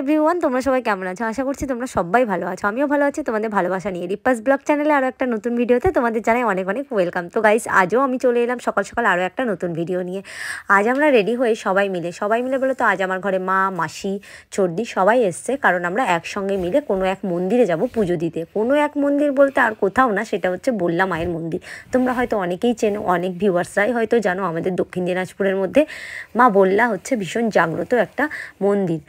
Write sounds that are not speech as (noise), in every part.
Everyone তোমরা সবাই কেমন আছো? আশা করছি তোমরা সবাই ভালো আছো। আমিও ভালো আছি। তোমাদের ভালোবাসা নিয়ে রিপাস ব্লগ চ্যানেলে আরও একটা নতুন ভিডিওতে তোমাদের জানাই অনেক অনেক ওয়েলকাম তো গাইস আজও আমি চলে এলাম সকাল সকাল আরও একটা নতুন ভিডিও নিয়ে। আজ আমরা রেডি হয়ে সবাই মিলে সবাই মিলে বলে তো আজ আমার ঘরে মা, মাসি, চর্দি সবাই এসছে। কারণ আমরা একসঙ্গে মিলে কোনো এক মন্দিরে যাব পুজো দিতে। কোনো এক মন্দির বলতে আর কোথাও না, সেটা হচ্ছে বললা মায়ের মন্দির। তোমরা হয়তো অনেকেই চেনো, অনেক ভিউয়ার্সরাই হয়তো জানো আমাদের দক্ষিণ দিনাজপুরের মধ্যে মা বললা হচ্ছে ভীষণ জাগ্রত একটা মন্দির।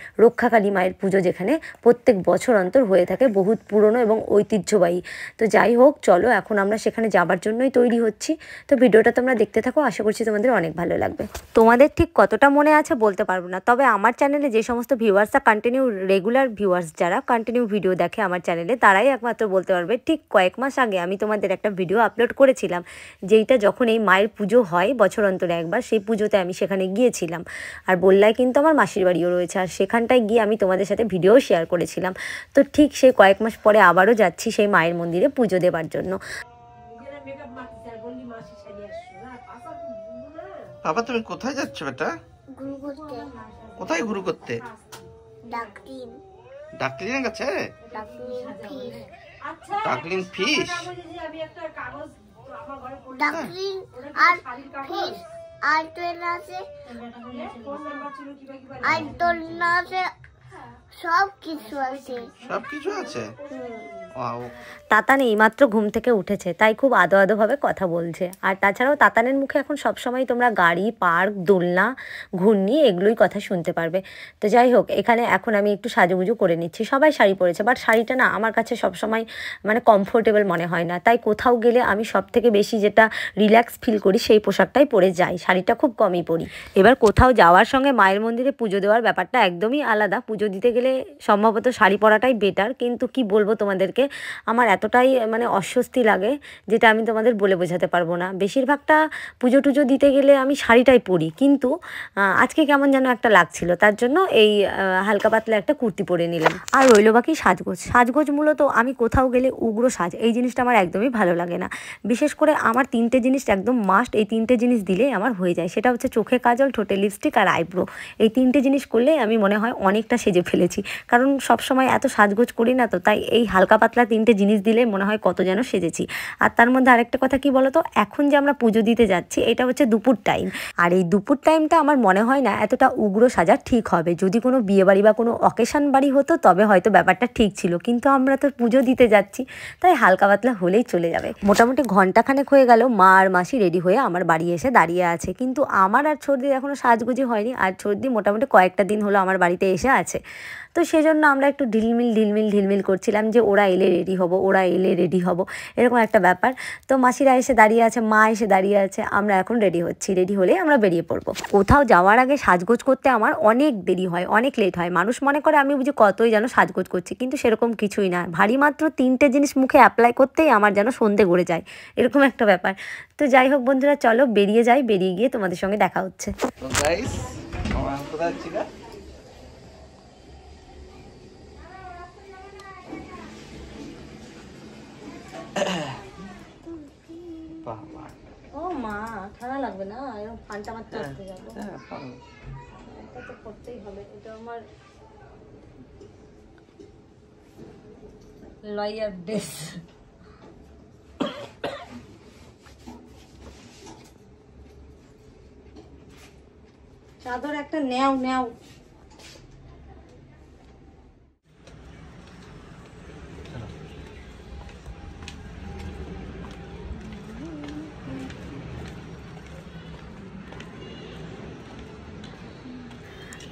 রক্ষাকালী মায়ের পুজো যেখানে প্রত্যেক বছর অন্তর হয়ে থাকে, বহুত পুরনো এবং ঐতিহ্যবাহী। তো যাই হোক, চলো এখন আমরা সেখানে যাবার জন্যই তৈরি হচ্ছি। তো ভিডিওটা তোমরা দেখতে থাকো, আশা করছি তোমাদের অনেক ভালো লাগবে। তোমাদের ঠিক কতটা মনে আছে বলতে পারব না, তবে আমার চ্যানেলে যে সমস্ত ভিউয়ার্সরা কন্টিনিউ রেগুলার ভিউয়ার্স যারা কন্টিনিউ ভিডিও দেখে আমার চ্যানেলে, তারাই একমাত্র বলতে পারবে, ঠিক কয়েক মাস আগে আমি তোমাদের একটা ভিডিও আপলোড করেছিলাম, যেইটা যখন এই মায়ের পুজো হয় বছর অন্তরে একবার, সেই পুজোতে আমি সেখানে গিয়েছিলাম। আর বললায় কিন্তু আমার মাসির বাড়িও রয়েছে, আর সেখানটায় গিয়ে আমি তোমাদের সাথে ভিডিও শেয়ার করেছিলাম। তো ঠিক সেই কয়েক মাস পরে আবারও যাচ্ছি সেই মায়ের মন্দিরে পুজো দেবার জন্য। বাবা তুমি কোথায় যাচ্ছ বেটা? কোথায় ঘুরু করতে ডাকলিনের কাছে? ফিস ডাকলিন আর ফিস আর ট্রেন আছে আর ট্রেন আছে সব কিছু আছে। সব কিছু আছে তাতান এইমাত্র ঘুম থেকে উঠেছে, তাই খুব আদো আদোভাবে কথা বলছে। আর তাছাড়াও তাতানের মুখে এখন সবসময় তোমরা গাড়ি, পার্ক, দোলনা, ঘূর্ণি এগুলোই কথা শুনতে পারবে। তো যাই হোক, এখানে এখন আমি একটু সাজুগুজু করে নিচ্ছি। সবাই শাড়ি পরেছে বাট শাড়িটা না আমার কাছে সবসময় মানে কমফোর্টেবল মনে হয় না। তাই কোথাও গেলে আমি সব থেকে বেশি যেটা রিল্যাক্স ফিল করি, সেই পোশাকটাই পরে যাই। শাড়িটা খুব কমই পরি। এবার কোথাও যাওয়ার সঙ্গে মায়ের মন্দিরে পুজো দেওয়ার ব্যাপারটা একদমই আলাদা। পুজো দিতে গেলে সম্ভবত শাড়ি পরাটাই বেটার কিন্তু কি বলব তোমাদেরকে? আমার এতটাই মানে অস্বস্তি লাগে যেটা আমি তোমাদের বলে বোঝাতে পারব না। বেশিরভাগটা পুজো টুজো দিতে গেলে আমি শাড়িটাই পরি। কিন্তু আজকে কেমন যেন একটা লাগছিল। তার জন্য এই হালকা পাতলা একটা কুর্তি পরে নিলাম। আর রইল বাকি সাজগোজ। সাজগোজ মূলত আমি কোথাও গেলে উগ্র সাজ। এই জিনিসটা আমার একদমই ভালো লাগে না। বিশেষ করে আমার তিনটে জিনিস একদম মাস্ট এই তিনটে জিনিস দিলেই আমার হয়ে যায়। সেটা হচ্ছে চোখে কাজল, ঠোঁটে লিপস্টিক আর আইব্রো এই তিনটে জিনিস করলে আমি মনে হয় অনেকটা সেজে ফেলেছি। কারণ সব সময় এত সাজগোজ করি না তো, তাই এই হালকা পাতলা তিনটে জিনিস দিলে মনে হয় কত যেন সেজেছি। আর তার মধ্যে আরেকটা কথা কি বলতো? এখন যে আমরা পুজো দিতে যাচ্ছি, এটা হচ্ছে দুপুর টাইম আর এই দুপুর টাইমটা আমার মনে হয় না এতটা উগ্র সাজা ঠিক হবে। যদি কোনো বিয়ে বাড়ি বা কোনো অকেশন বাড়ি হতো, তবে হয়তো ব্যাপারটা ঠিক ছিল। কিন্তু আমরা তো পুজো দিতে যাচ্ছি, তাই হালকা পাতলা হলেই চলে যাবে। মোটামুটি ঘন্টাখানেক হয়ে গেল, মা আর মাসি রেডি হয়ে আমার বাড়ি এসে দাঁড়িয়ে আছে। কিন্তু আমার আর সর্দির এখনও সাজগুজি হয়নি, আর সর্দি মোটামুটি কয়েকটা দিন হলো আমার বাড়িতে এসে আছে। তো সেজন্য আমরা একটু ঢিলমিল ঢিলমিল ঢিলমিল করছিলাম যে ওরা এলে রেডি হব, ওরা এলে রেডি হব, এরকম একটা ব্যাপার। তো মাসিরা এসে দাঁড়িয়ে আছে, মা এসে দাঁড়িয়ে আছে, আমরা এখন রেডি হচ্ছি রেডি হলে আমরা বেরিয়ে পড়ব। কোথাও যাওয়ার আগে সাজগোজ করতে আমার অনেক দেরি হয়, অনেক লেট হয়। মানুষ মনে করে আমি বুঝি কতই যেন সাজগোজ করছি, কিন্তু সেরকম কিছুই না। ভারী মাত্র তিনটে জিনিস মুখে অ্যাপ্লাই করতেই আমার যেন সন্ধে গড়ে যায়, এরকম একটা ব্যাপার। তো যাই হোক বন্ধুরা, চলো বেরিয়ে যাই, বেরিয়ে গিয়ে তোমাদের সঙ্গে দেখা হচ্ছে তো গাইস আমরা কোথায় যাচ্ছি না বাবা। ও মা ঠান্ডা লাগবে না? এরকম মারতে যাব। হ্যাঁ এটা তো করতেই হবে এটা আমার লয়ার ড্রেস চাদর একটা নেও নেও।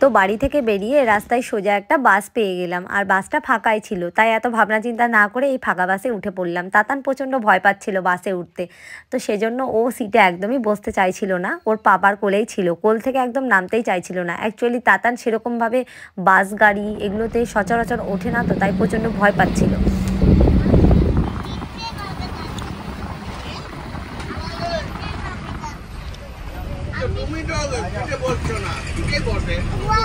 তো বাড়ি থেকে বেরিয়ে রাস্তায় সোজা একটা বাস পেয়ে গেলাম। আর বাসটা ফাঁকাই ছিল, তাই এত ভাবনা চিন্তা না করে এই ফাঁকা বাসে উঠে পড়লাম। তাতান প্রচণ্ড ভয় পাচ্ছিল বাসে উঠতে। তো সেজন্য ও সিটে একদমই বসতে চাইছিল না। ওর পাপার কোলেই ছিল, কোল থেকে একদম নামতেই চাইছিল না। অ্যাকচুয়ালি তাতান সেরকমভাবে বাস, গাড়ি এগুলোতে সচরাচর ওঠে না তো, তাই প্রচণ্ড ভয় পাচ্ছিল। তুমি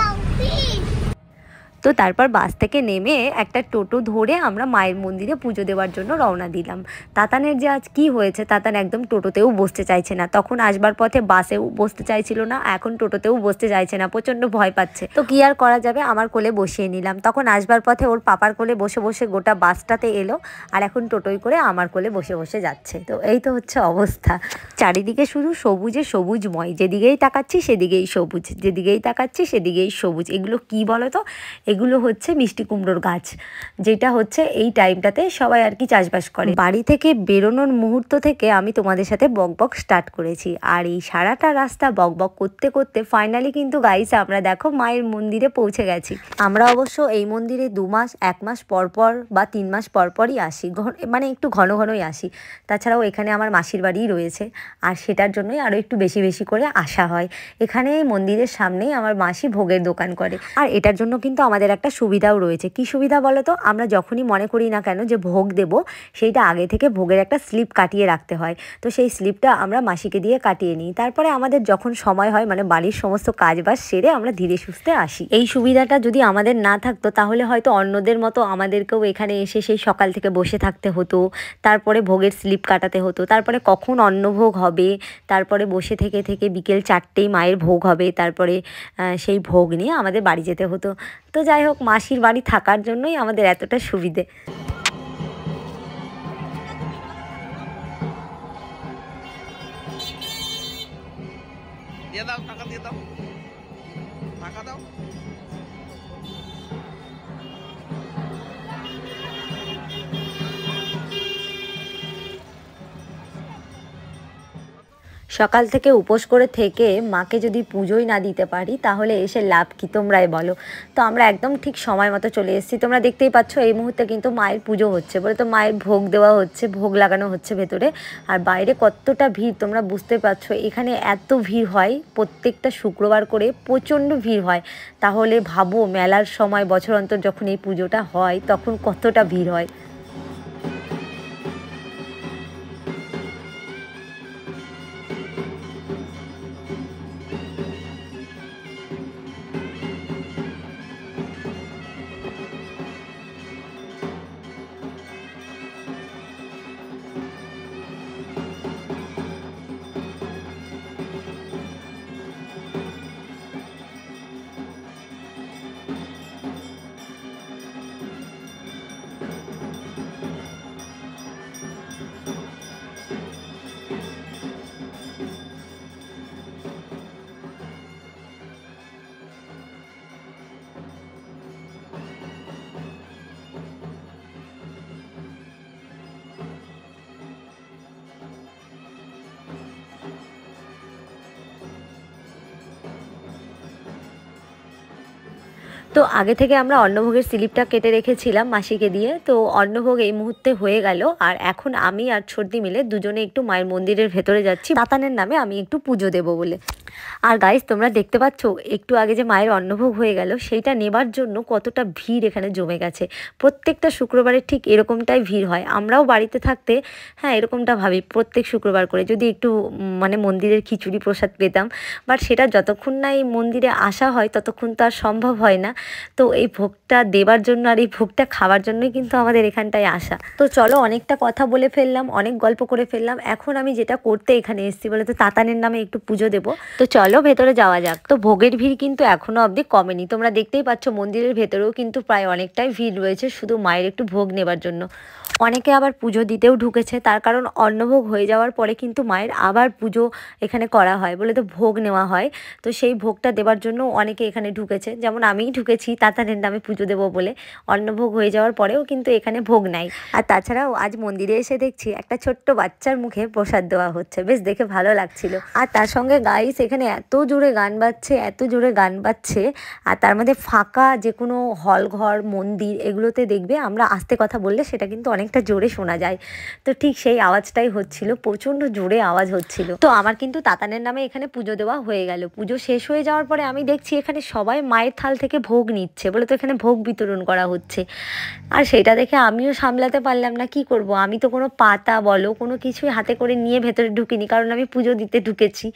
তো তারপর বাস থেকে নেমে একটা টোটো ধরে আমরা মায়ের মন্দিরে পুজো দেওয়ার জন্য রওনা দিলাম। তাতানের যে আজ কি হয়েছে তাতান একদম টোটোতেও বসতে চাইছে না। তখন আসবার পথে বাসেও বসতে চাইছিল না, এখন টোটোতেও বসতে চাইছে না, প্রচণ্ড ভয় পাচ্ছে। তো কি আর করা যাবে? আমার কোলে বসিয়ে নিলাম। তখন আসবার পথে ওর পাপার কোলে বসে বসে গোটা বাসটাতে এলো আর এখন টোটোই করে আমার কোলে বসে বসে যাচ্ছে। তো এই তো হচ্ছে অবস্থা। চারিদিকে শুধু সবুজে সবুজময়। যেদিকেই তাকাচ্ছি সেদিকেই সবুজ। যেদিকেই তাকাচ্ছি সেদিকেই সবুজ। এগুলো কি বলো তো এগুলো হচ্ছে মিষ্টি কুমড়োর গাছ, যেটা হচ্ছে এই টাইমটাতে সবাই আর কি চাষবাস করে। বাড়ি থেকে বেরোনোর মুহূর্ত থেকে আমি তোমাদের সাথে বক বক স্টার্ট করেছি। আর এই সারাটা রাস্তা বক বক করতে করতে ফাইনালি কিন্তু গাইস আমরা দেখো মায়ের মন্দিরে পৌঁছে গেছি। আমরা অবশ্য এই মন্দিরে দু মাস, এক মাস পর পর বা তিন মাস পর পরই আসি। মানে একটু ঘন ঘনই আসি। তাছাড়াও এখানে আমার মাসির বাড়িই রয়েছে। আর সেটার জন্যই আরও একটু বেশি বেশি করে আসা হয়। এখানে মন্দিরের সামনেই আমার মাসি ভোগের দোকান করে। আর এটার জন্য কিন্তু আমাদের একটা সুবিধাও রয়েছে। কি সুবিধা বলো তো আমরা যখনই মনে করি না কেন যে ভোগ দেব, সেইটা আগে থেকে ভোগের একটা স্লিপ কাটিয়ে রাখতে হয়। তো সেই স্লিপটা আমরা মাসিকে দিয়ে কাটিয়ে নিই। তারপরে আমাদের যখন সময় হয় মানে বাড়ির সমস্ত কাজ কাজবাজ সেরে আমরা ধীরে সুস্থে আসি। এই সুবিধাটা যদি আমাদের না থাকতো, তাহলে হয়তো অন্যদের মতো আমাদেরকেও এখানে এসে সেই সকাল থেকে বসে থাকতে হতো, তারপরে ভোগের স্লিপ কাটাতে হতো, তারপরে কখন অন্নভোগ হবে, তারপরে বসে থেকে থেকে বিকেল চারটেই মায়ের ভোগ হবে, তারপরে সেই ভোগ নিয়ে আমাদের বাড়ি যেতে হতো। তো যাই হোক মাসির বাড়ি থাকার জন্যই আমাদের এতটা সুবিধে। দাও সকাল থেকে উপোস করে থেকে মাকে যদি পুজোই না দিতে পারি, তাহলে এসে লাভ কি তোমরাই বলো? তো আমরা একদম ঠিক সময় মতো চলে এসেছি। তোমরা দেখতেই পাচ্ছ, এই মুহূর্তে কিন্তু মায়ের পুজো হচ্ছে বলে তো মায়ের ভোগ দেওয়া হচ্ছে, ভোগ লাগানো হচ্ছে ভেতরে। আর বাইরে কতটা ভিড় তোমরা বুঝতে পারছ, এখানে এত ভিড় হয়, প্রত্যেকটা শুক্রবার করে প্রচণ্ড ভিড় হয়। তাহলে ভাবো, মেলার সময় বছর অন্তর যখন এই পুজোটা হয়, তখন কতটা ভিড় হয়? তো আগে থেকে আমরা অন্নভোগের স্লিপটা কেটে রেখেছিলাম মাসিকে দিয়ে। তো অন্নভোগ এই মুহূর্তে হয়ে গেল। আর এখন আমি আর সর্দি মিলে দুজনে একটু মায়ের মন্দিরের ভেতরে যাচ্ছি। তাতানের নামে আমি একটু পুজো দেবো বলে। আর গাইস তোমরা দেখতে পাচ্ছ, একটু আগে যে মায়ের অন্নভোগ হয়ে গেল, সেইটা নেবার জন্য কতটা ভিড় এখানে জমে গেছে। প্রত্যেকটা শুক্রবারে ঠিক এরকমটাই ভিড় হয়। আমরাও বাড়িতে থাকতে হ্যাঁ এরকমটা ভাবি, প্রত্যেক শুক্রবার করে। যদি একটু মানে মন্দিরের খিচুড়ি প্রসাদ পেতাম বাট সেটা যতক্ষণ না এই মন্দিরে আসা হয়, ততক্ষণ তো আর সম্ভব হয় না। তো এই ভোগটা দেবার জন্য আর এই ভোগটা খাওয়ার জন্যই কিন্তু আমাদের এখানটায় আসা। তো চলো অনেকটা কথা বলে ফেললাম, অনেক গল্প করে ফেললাম। এখন আমি যেটা করতে এখানে এসেছি বলে তো তাতানের নামে একটু পুজো দেবো। তো চলো ভেতরে যাওয়া যাক। তো ভোগের ভিড় কিন্তু এখনও অবধি কমেনি। তোমরা দেখতেই পাচ্ছ মন্দিরের ভেতরেও কিন্তু প্রায় অনেকটাই ভিড় রয়েছে, শুধু মায়ের একটু ভোগ নেবার জন্য। অনেকে আবার পুজো দিতেও ঢুকেছে, তার কারণ অন্নভোগ হয়ে যাওয়ার পরে কিন্তু মায়ের আবার পুজো এখানে করা হয় বলে তো ভোগ নেওয়া হয়। তো সেই ভোগটা দেবার জন্য অনেকে এখানে ঢুকেছে। যেমন আমিই ঢুকেছি তাতানের নামে পুজো দেবো বলে। অন্নভোগ হয়ে যাওয়ার পরেও কিন্তু এখানে ভোগ নাই। আর তাছাড়াও আজ মন্দিরে এসে দেখছি একটা ছোট্ট বাচ্চার মুখে প্রসাদ দেওয়া হচ্ছে। বেশ দেখে ভালো লাগছিল। আর তার সঙ্গে গাইস এখানে এত জোরে গান বাজছে, এত জোরে গান বাজছে। আর তার মধ্যে ফাঁকা যে কোনো হল ঘর মন্দির এগুলোতে দেখবে আমরা আস্তে কথা বললে সেটা কিন্তু অনেকটা জোরে শোনা যায়। তো ঠিক সেই আওয়াজটাই হচ্ছিল, প্রচণ্ড জোরে আওয়াজ হচ্ছিল। তো আমার কিন্তু তাতানের নামে এখানে পুজো দেওয়া হয়ে গেল। পুজো শেষ হয়ে যাওয়ার পরে আমি দেখছি এখানে সবাই মায়ের থাল থেকে ভোগ নিচ্ছে বলে তো এখানে ভোগ বিতরণ করা হচ্ছে। আর সেটা দেখে আমিও সামলাতে পারলাম না, কি করব? আমি তো কোনো পাতা বলো, কোনো কিছুই হাতে করে নিয়ে ভেতরে ঢুকিনি, কারণ আমি পুজো দিতে ঢুকেছি।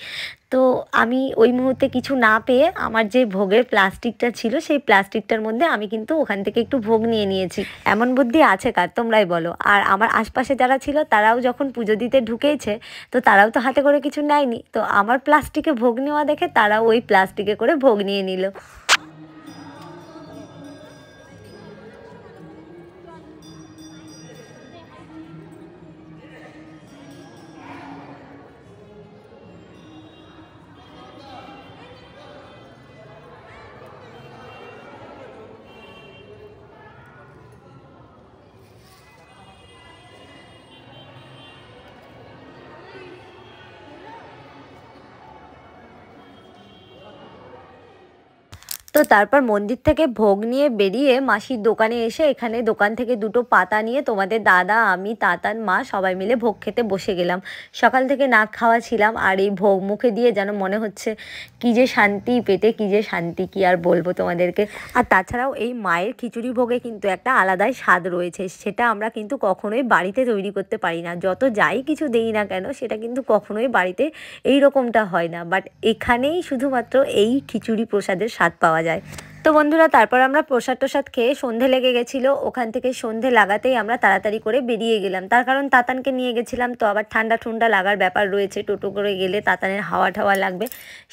তো আমি ওই মুহূর্তে কিছু না পেয়ে আমার যে ভোগের প্লাস্টিকটা ছিল, সেই প্লাস্টিকটার মধ্যে আমি কিন্তু ওখান থেকে একটু ভোগ নিয়ে নিয়েছি। এমন বুদ্ধি আছে কার? তোমরাই বলো। আর আমার আশপাশে যারা ছিল, তারাও যখন পুজো দিতে ঢুকেছে তো তারাও তো হাতে করে কিছু নেয়নি। তো আমার প্লাস্টিকে ভোগ নেওয়া দেখে তারাও ওই প্লাস্টিকে করে ভোগ নিয়ে নিল। তো তারপর মন্দির থেকে ভোগ নিয়ে বেরিয়ে মাসির দোকানে এসে এখানে দোকান থেকে দুটো পাতা নিয়ে তোমাদের দাদা, আমি, তাতান, মা সবাই মিলে ভোগ খেতে বসে গেলাম। সকাল থেকে না খাওয়া ছিলাম আর এই ভোগ মুখে দিয়ে যেন মনে হচ্ছে কি যে শান্তি পেটে, কি যে শান্তি, কি আর বলব তোমাদেরকে। আর তাছাড়াও এই মায়ের খিচুড়ি ভোগে কিন্তু একটা আলাদাই স্বাদ রয়েছে, সেটা আমরা কিন্তু কখনোই বাড়িতে তৈরি করতে পারি না। যত যাই কিছু দেই না কেন, সেটা কিন্তু কখনোই বাড়িতে এই রকমটা হয় না। বাট এখানেই শুধুমাত্র এই খিচুড়ি প্রসাদের স্বাদ পাওয়া যায়। তো বন্ধুরা, তারপর আমরা প্রসাদ টোসাদ খেয়ে সন্ধে লেগে গেছিল। ওখান থেকে সন্ধে লাগাতেই আমরা তাড়াতাড়ি করে বেরিয়ে গেলাম। তার কারণ তাতানকে নিয়ে গেছিলাম, তো আবার ঠান্ডা ঠান্ডা লাগার ব্যাপার রয়েছে। টোটো করে গেলে তাতানের হাওয়া ঠাওয়া লাগবে।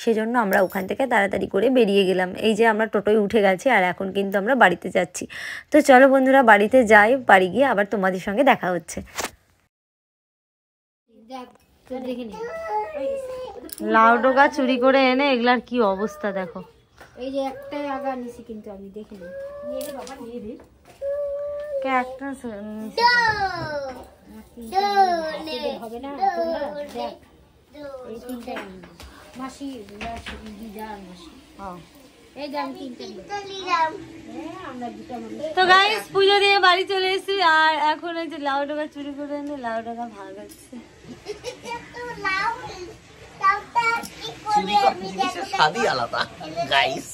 সেজন্য আমরা ওখান থেকে তাড়াতাড়ি করে বেরিয়ে গেলাম। এই যে আমরা টোটোয় উঠে গেছি আর এখন কিন্তু আমরা বাড়িতে যাচ্ছি। তো চলো বন্ধুরা, বাড়িতে যাই, বাড়ি গিয়ে আবার তোমাদের সঙ্গে দেখা হচ্ছে। লাউ ডোকা চুরি করে এনে এগুলার কি অবস্থা দেখো। এই যে একটাই আগা নিছি কিন্তু আমি দেখে নিই নিয়ে রে বাবা নিয়ে রে কে একটা হবে না তোমরা দেখ। এই তিনটাই আমি মাসি দিদা মাসি তিনটে। হ্যাঁ, তো গাইস পুজো দিয়ে বাড়ি চলে এসেছি আর এখন এই যে লাউ ডোকা চুরি করে এনে লাউ ডোকা ভাগাচ্ছে (laughs) চিলি কফি জিনিসের স্বাদই আলাদা গাইস